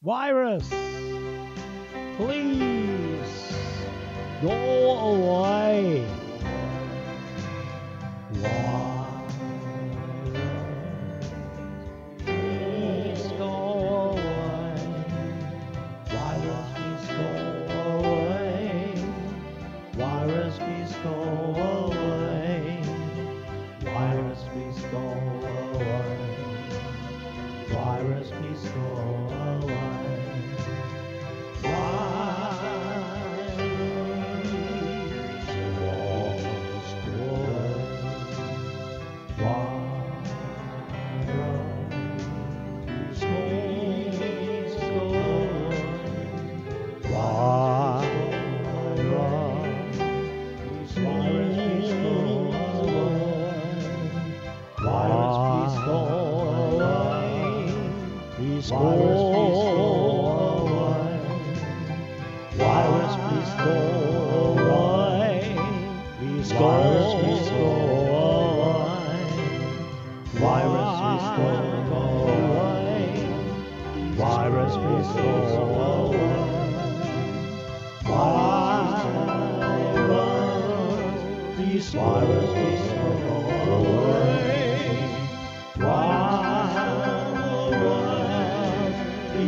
Virus, please go away. Virus, please go away. Virus, please go away. Virus, please go away. Virus, please go away. Virus, please go away. Please go away. Virus, please go away. Please go away. Virus, please go away. Virus, please go away. Virus, virus, please go away.